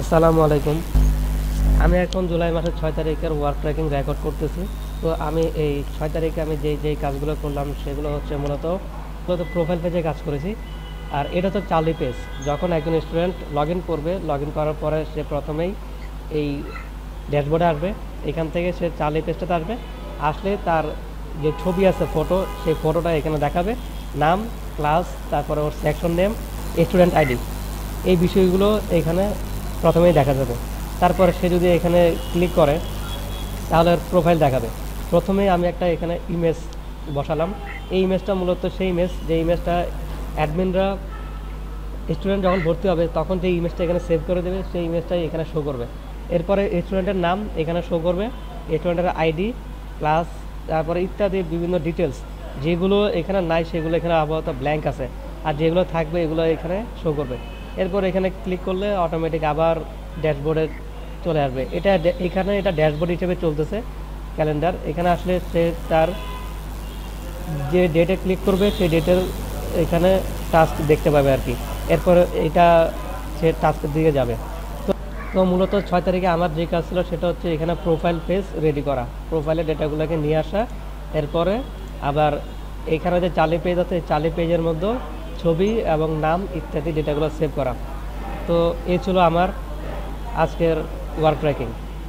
আসসালামু আলাইকুম। আমি এখন জুলাই মাসের ছয় তারিখের ওয়ার্ক ট্র্যাকিং রেকর্ড করতেছি। তো আমি এই ছয় তারিখে আমি যেই যেই কাজগুলো করলাম, সেগুলো হচ্ছে মূলত মূলত প্রোফাইল পেজে কাজ করেছি। আর এটা তো চালি পেজ যখন একজন স্টুডেন্ট লগ করবে লগ করার পরে সে প্রথমেই এই ড্যাশবোর্ডে আসবে। এখান থেকে সে চালি পেজটাতে আসবে। আসলে তার যে ছবি আছে ফটো সেই ফটোটা এখানে দেখাবে। নাম ক্লাস তারপরে ওর সেকশন নেম স্টুডেন্ট আইডি এই বিষয়গুলো এখানে প্রথমেই দেখা যাবে। তারপরে সে যদি এখানে ক্লিক করে, তাহলে প্রোফাইল দেখাবে। প্রথমেই আমি একটা এখানে ইমেজ বসালাম। এই ইমেজটা মূলত সেই ইমেজ যে ইমেজটা অ্যাডমিনরা স্টুডেন্ট যখন ভর্তি হবে, তখন যে ইমেজটা এখানে সেভ করে দেবে, সেই ইমেজটাই এখানে শো করবে। এরপরে স্টুডেন্টের নাম এখানে শো করবে। স্টুডেন্টের আইডি ক্লাস তারপরে ইত্যাদি বিভিন্ন ডিটেলস যেগুলো এখানে নাই, সেগুলো এখানে আপাতত ব্ল্যাঙ্ক আছে। আর যেগুলো থাকবে, এগুলো এখানে শো করবে। এরপর এখানে ক্লিক করলে অটোমেটিক আবার ড্যাশবোর্ডে চলে আসবে। এটা এখানে এটা ড্যাশবোর্ড হিসেবে চলতেছে ক্যালেন্ডার এখানে আসলে সে তার যে ডেটে ক্লিক করবে, সেই ডেটের এখানে টাস্ক দেখতে পাবে আর কি। এরপর এটা সে টাস্কের দিকে যাবে। তো মূলত ছয় তারিখে আমার যে কাজ ছিল সেটা হচ্ছে এখানে প্রোফাইল পেজ রেডি করা। প্রোফাইলের ডেটাগুলোকে নিয়ে আসা। এরপরে আবার এখানে যে চালি পেজ আছে, চালি পেজের মধ্যে ছবি এবং নাম ইত্যাদি ডেটাগুলো সেভ করা। তো এ ছিল আমার আজকের ওয়ার্ক ট্র্যাকিং।